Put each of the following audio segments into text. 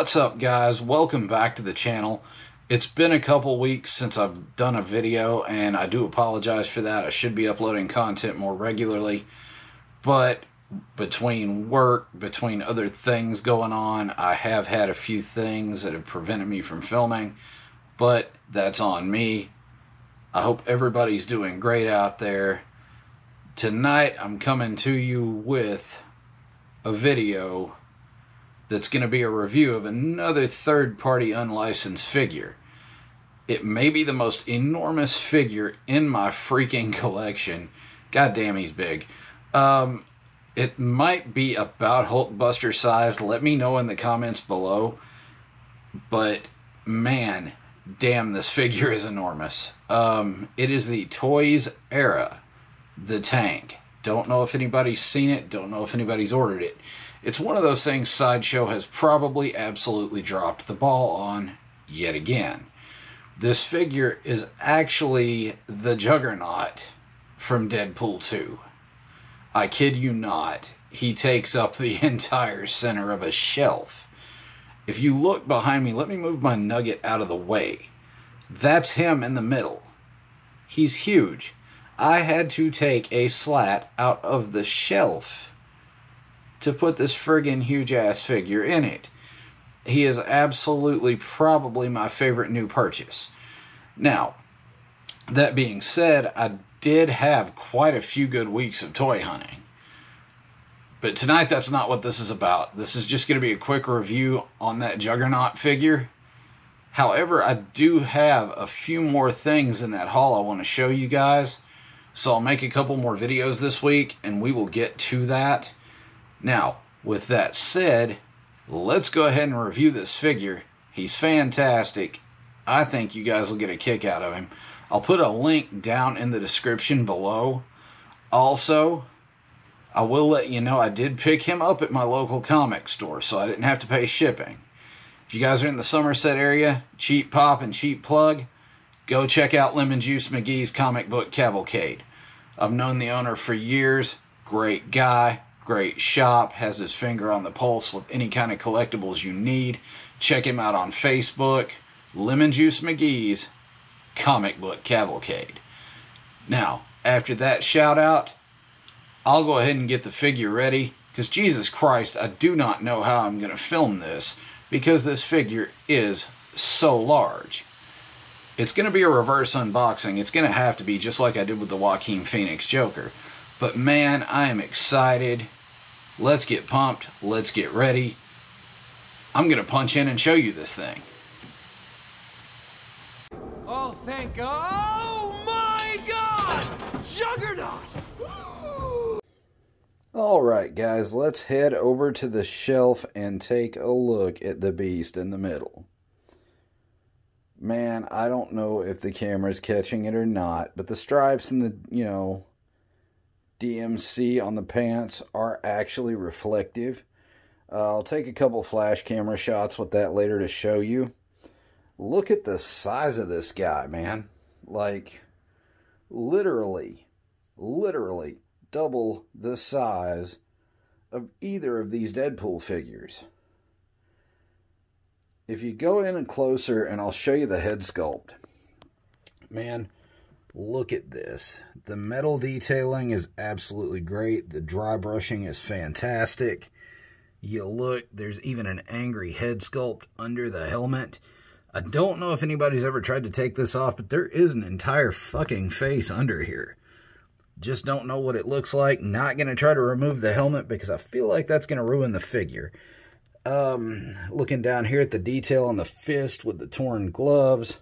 What's up guys? Welcome back to the channel. It's been a couple weeks since I've done a video and I do apologize for that. I should be uploading content more regularly. But between work, between other things going on, I have had a few things that have prevented me from filming. But that's on me. I hope everybody's doing great out there. Tonight I'm coming to you with a video that's going to be a review of another third party unlicensed figure. It may be the most enormous figure in my freaking collection. God damn, he's big. Um, it might be about Hulkbuster size. Let me know in the comments below. But man, damn, this figure is enormous. Um, it is the Toys Era, the tank. Don't know if anybody's seen it. Don't know if anybody's ordered it. It's one of those things Sideshow has probably absolutely dropped the ball on yet again. This figure is actually the Juggernaut from Deadpool 2. I kid you not. He takes up the entire center of a shelf. If you look behind me, let me move my nugget out of the way. That's him in the middle. He's huge. I had to take a slat out of the shelf to put this friggin' huge ass figure in it. He is absolutely probably my favorite new purchase. Now, that being said, I did have quite a few good weeks of toy hunting. But tonight, that's not what this is about. This is just going to be a quick review on that Juggernaut figure. However, I do have a few more things in that haul I want to show you guys. So I'll make a couple more videos this week and we will get to that. Now, with that said, let's go ahead and review this figure. He's fantastic. I think you guys will get a kick out of him. I'll put a link down in the description below. Also, I will let you know I did pick him up at my local comic store, so I didn't have to pay shipping. If you guys are in the Somerset area, cheap pop and cheap plug, go check out Lemon Juice McGee's comic book Cavalcade. I've known the owner for years, great guy, great shop, has his finger on the pulse with any kind of collectibles you need. Check him out on Facebook, Lemon Juice McGee's Comic Book Cavalcade. Now, after that shout out, I'll go ahead and get the figure ready because Jesus Christ, I do not know how I'm going to film this because this figure is so large. It's going to be a reverse unboxing. It's going to have to be just like I did with the Joaquin Phoenix Joker. But man, I am excited. Let's get pumped. Let's get ready. I'm going to punch in and show you this thing. Oh, thank God. Oh, my God! Juggernaut! All right, guys, let's head over to the shelf and take a look at the beast in the middle. Man, I don't know if the camera's catching it or not, but the stripes and the, you know, DMC on the pants are actually reflective. Uh, I'll take a couple flash camera shots with that later to show you. Look at the size of this guy, man. Like, literally, literally double the size of either of these Deadpool figures. If you go in and closer, and I'll show you the head sculpt. Man, Look at this. The metal detailing is absolutely great. The dry brushing is fantastic. You look, there's even an angry head sculpt under the helmet. I don't know if anybody's ever tried to take this off, but there is an entire fucking face under here. Just don't know what it looks like. Not going to try to remove the helmet because I feel like that's going to ruin the figure. Um, looking down here at the detail on the fist with the torn gloves.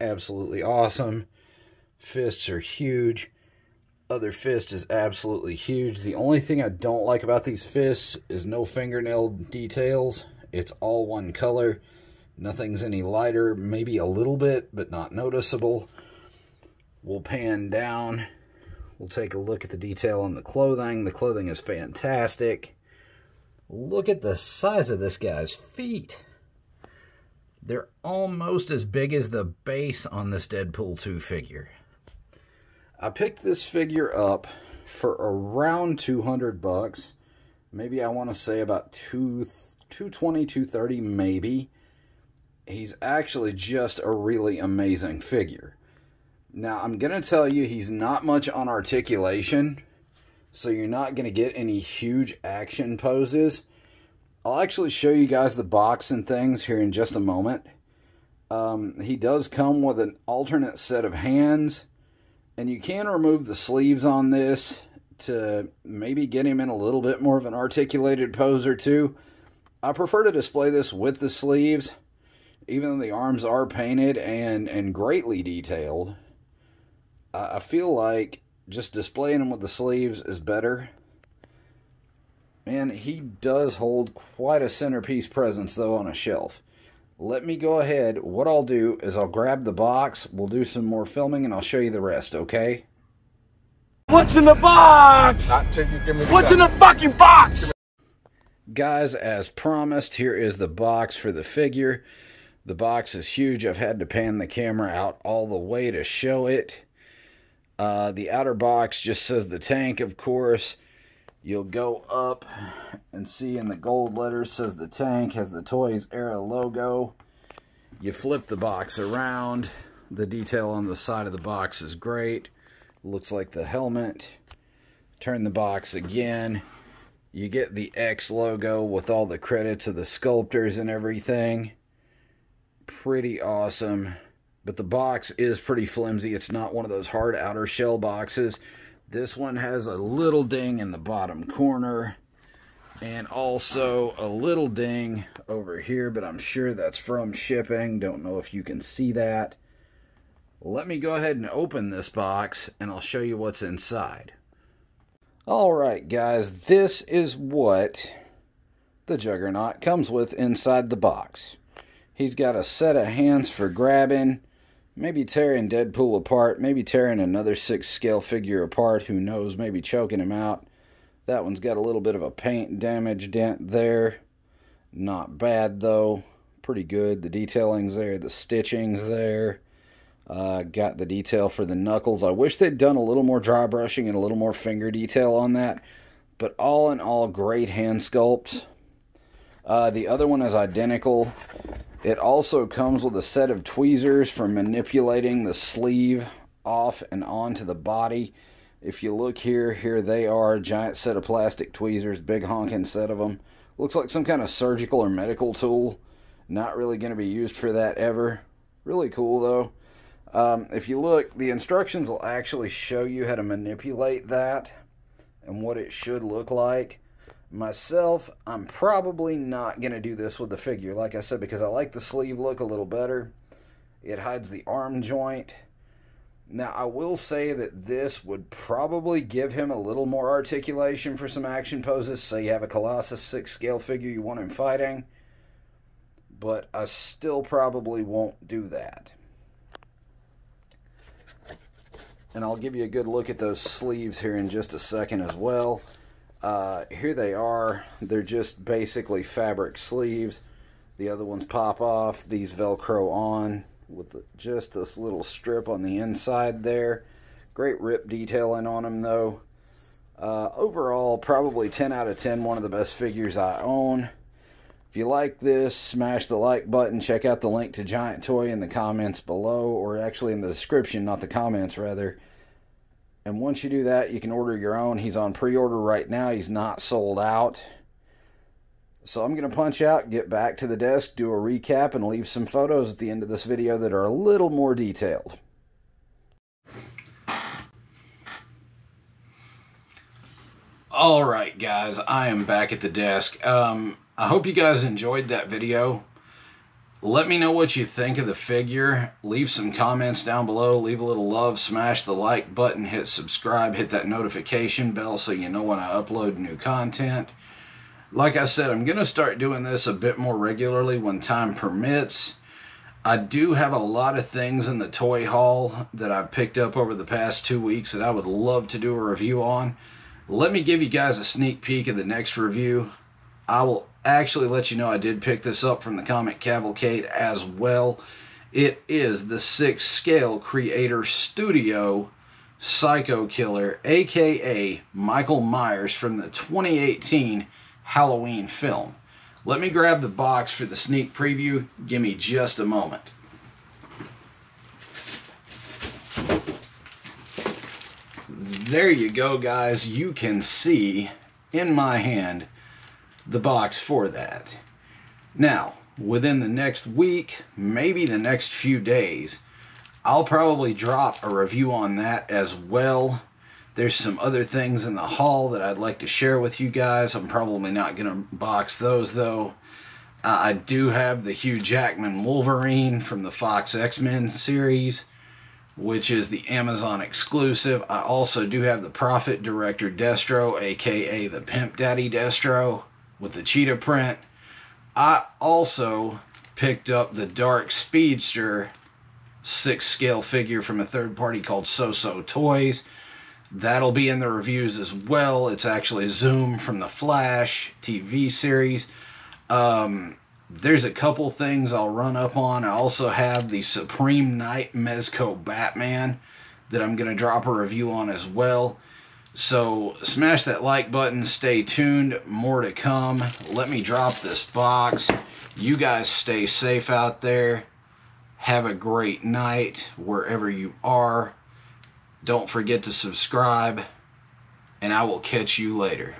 Absolutely awesome. Fists are huge. Other fist is absolutely huge. The only thing I don't like about these fists is no fingernail details. It's all one color. Nothing's any lighter, maybe a little bit, but not noticeable. We'll pan down. We'll take a look at the detail on the clothing. The clothing is fantastic. Look at the size of this guy's feet. They're almost as big as the base on this Deadpool 2 figure. I picked this figure up for around 200 bucks. Maybe I want to say about 2 220, 230 maybe. He's actually just a really amazing figure. Now, I'm going to tell you he's not much on articulation, so you're not going to get any huge action poses. I'll actually show you guys the box and things here in just a moment. Um, he does come with an alternate set of hands, and you can remove the sleeves on this to maybe get him in a little bit more of an articulated pose or two. I prefer to display this with the sleeves, even though the arms are painted and, and greatly detailed. I feel like just displaying him with the sleeves is better. And he does hold quite a centerpiece presence, though, on a shelf let me go ahead. What I'll do is I'll grab the box, we'll do some more filming, and I'll show you the rest, okay? What's in the box? What's in the fucking box? Guys, as promised, here is the box for the figure. The box is huge. I've had to pan the camera out all the way to show it. Uh, the outer box just says the tank, of course. You'll go up and see in the gold letters says the tank has the Toys Era logo. You flip the box around. The detail on the side of the box is great. Looks like the helmet. Turn the box again. You get the X logo with all the credits of the sculptors and everything. Pretty awesome. But the box is pretty flimsy. It's not one of those hard outer shell boxes this one has a little ding in the bottom corner and also a little ding over here, but I'm sure that's from shipping. Don't know if you can see that. Let me go ahead and open this box and I'll show you what's inside. Alright guys, this is what the Juggernaut comes with inside the box. He's got a set of hands for grabbing, Maybe tearing Deadpool apart. Maybe tearing another six scale figure apart. Who knows? Maybe choking him out. That one's got a little bit of a paint damage dent there. Not bad though. Pretty good. The detailing's there. The stitching's there. Uh, got the detail for the knuckles. I wish they'd done a little more dry brushing and a little more finger detail on that. But all in all, great hand sculpt. Uh, the other one is identical. It also comes with a set of tweezers for manipulating the sleeve off and onto the body. If you look here, here they are, a giant set of plastic tweezers, big honking set of them. Looks like some kind of surgical or medical tool. Not really going to be used for that ever. Really cool though. Um, if you look, the instructions will actually show you how to manipulate that and what it should look like. Myself, I'm probably not going to do this with the figure, like I said, because I like the sleeve look a little better. It hides the arm joint. Now, I will say that this would probably give him a little more articulation for some action poses. Say you have a Colossus 6 scale figure you want him fighting. But I still probably won't do that. And I'll give you a good look at those sleeves here in just a second as well. Uh, here they are. They're just basically fabric sleeves. The other ones pop off. These Velcro on with just this little strip on the inside there. Great rip detailing on them though. Uh, overall, probably 10 out of 10, one of the best figures I own. If you like this, smash the like button. Check out the link to Giantoy in the comments below, or actually in the description, not the comments, rather. And once you do that, you can order your own. He's on pre-order right now. He's not sold out. So I'm going to punch out, get back to the desk, do a recap, and leave some photos at the end of this video that are a little more detailed. All right, guys, I am back at the desk. Um, I hope you guys enjoyed that video. Let me know what you think of the figure. Leave some comments down below. Leave a little love. Smash the like button. Hit subscribe. Hit that notification bell so you know when I upload new content. Like I said, I'm going to start doing this a bit more regularly when time permits. I do have a lot of things in the toy haul that I've picked up over the past two weeks that I would love to do a review on. Let me give you guys a sneak peek of the next review. I will actually let you know I did pick this up from the Comic Cavalcade as well. It is the six scale creator studio Psycho Killer, aka Michael Myers from the 2018 Halloween film. Let me grab the box for the sneak preview. Give me just a moment. There you go, guys. You can see in my hand the box for that. Now, within the next week, maybe the next few days, I'll probably drop a review on that as well. There's some other things in the haul that I'd like to share with you guys. I'm probably not going to box those though. Uh, I do have the Hugh Jackman Wolverine from the Fox X-Men series, which is the Amazon exclusive. I also do have the Profit Director Destro, aka the Pimp Daddy Destro, with the cheetah print. I also picked up the Dark Speedster six scale figure from a third party called SooSoo Toys. That'll be in the reviews as well. It's actually Zoom from the Flash TV series. Um, there's a couple things I'll run up on. I also have the Supreme Knight Mezco Batman that I'm going to drop a review on as well. So smash that like button. Stay tuned. More to come. Let me drop this box. You guys stay safe out there. Have a great night wherever you are. Don't forget to subscribe, and I will catch you later.